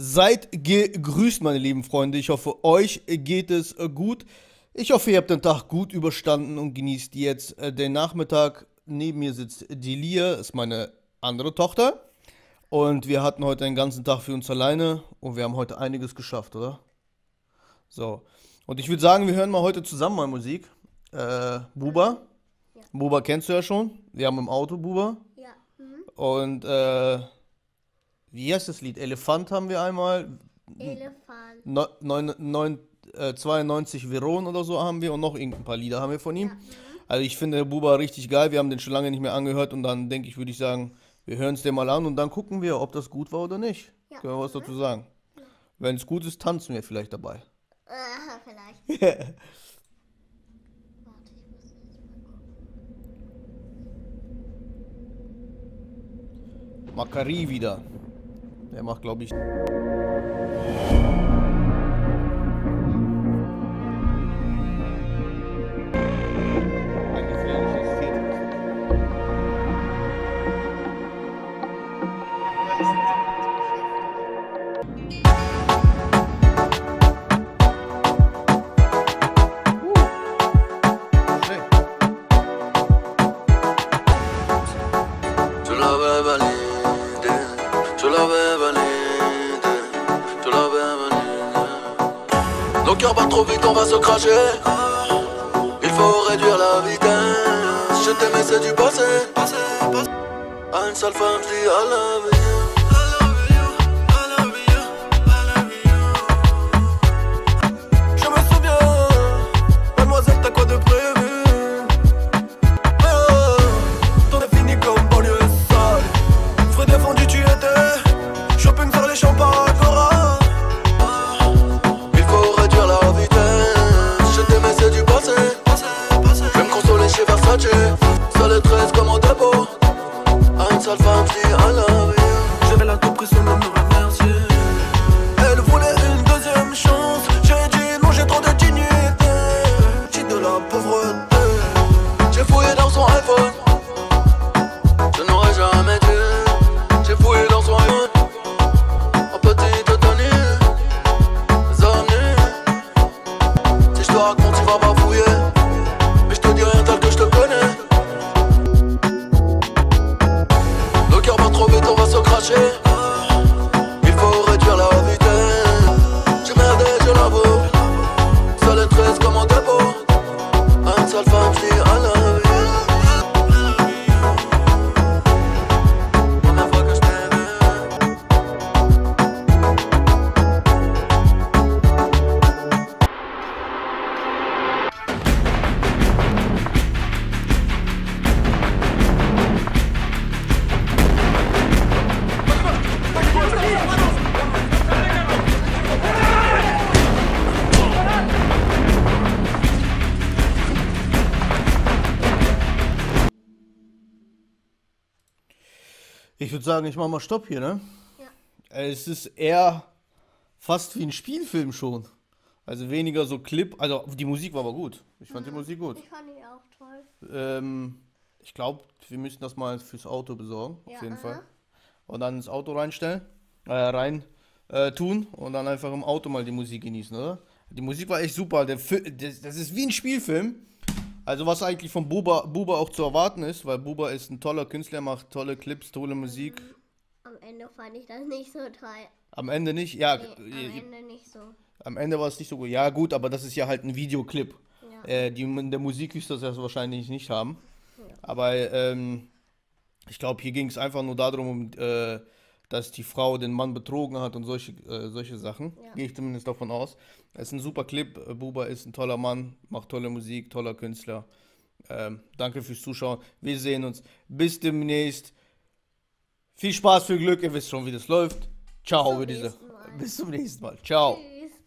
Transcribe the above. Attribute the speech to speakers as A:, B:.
A: Seid gegrüßt, meine lieben Freunde. Ich hoffe, euch geht es äh, gut. Ich hoffe, ihr habt den Tag gut überstanden und genießt jetzt äh, den Nachmittag. Neben mir sitzt die Lia, ist meine andere Tochter. Und wir hatten heute den ganzen Tag für uns alleine und wir haben heute einiges geschafft, oder? So. Und ich würde sagen, wir hören mal heute zusammen mal Musik. Äh, Buba.
B: Ja.
A: Buba kennst du ja schon. Wir haben im Auto Buba.
B: Ja. Mhm.
A: Und äh, wie heißt das Lied? Elefant haben wir einmal.
B: Elefant.
A: No, neun, neun, äh, 92 Veron oder so haben wir und noch irgendein paar Lieder haben wir von ihm.
B: Ja.
A: Also ich finde Buba richtig geil. Wir haben den schon lange nicht mehr angehört und dann denke ich, würde ich sagen, wir hören es dir mal an und dann gucken wir, ob das gut war oder nicht.
B: Ja.
A: Können wir was dazu sagen? Wenn es gut ist, tanzen wir vielleicht dabei.
B: Äh, vielleicht.
A: Makari wieder. Der macht, glaube ich. Ein gefährliches
C: trop vite, on va se cracher. Il faut réduire la vitesse. Je t'aimais, c'est du passé. À une seule femme, je dis I love you. Je me Versace. Sur le 13 comme au dépôt. Ein, zwei, 20, I love you. Je vais la coupe que son homme me remercier trop vite on va se cracher
A: Ich würde sagen, ich mache mal Stopp hier, ne?
B: Ja.
A: Äh, Es ist eher fast wie ein Spielfilm schon. Also weniger so Clip. Also die Musik war aber gut. Ich fand die Musik gut.
B: Ich fand ihn auch toll.
A: Ähm, ich glaube, wir müssen das mal fürs Auto besorgen, auf
B: Ja,
A: jeden
B: aha.
A: Fall. Und dann ins Auto reinstellen, äh, rein äh, tun und dann einfach im Auto mal die Musik genießen, oder? Die Musik war echt super. Der das, das ist wie ein Spielfilm. Also was eigentlich von Buba, Buba auch zu erwarten ist, weil Buba ist ein toller Künstler, macht tolle Clips, tolle Musik.
B: Am Ende fand ich das nicht so toll.
A: Am Ende nicht, ja,
B: Nee, am
A: äh,
B: Ende nicht so.
A: am Ende war es nicht so gut. Ja gut, aber das ist ja halt ein Videoclip.
B: Ja.
A: Äh, die, in der Musik wirst du das ja wahrscheinlich nicht haben. Aber ähm, ich glaube, hier ging es einfach nur darum, um, äh, dass die Frau den Mann betrogen hat und solche, äh, solche Sachen.
B: Ja.
A: Gehe ich zumindest davon aus. Es ist ein super Clip. Äh, Buba ist ein toller Mann, macht tolle Musik, toller Künstler. Ähm, danke fürs Zuschauen. Wir sehen uns. Bis demnächst. Viel Spaß, viel Glück. Ihr wisst schon, wie das läuft. Ciao,
B: zum
A: würde ich
B: nächsten. Mal.
A: Bis zum nächsten Mal. Ciao.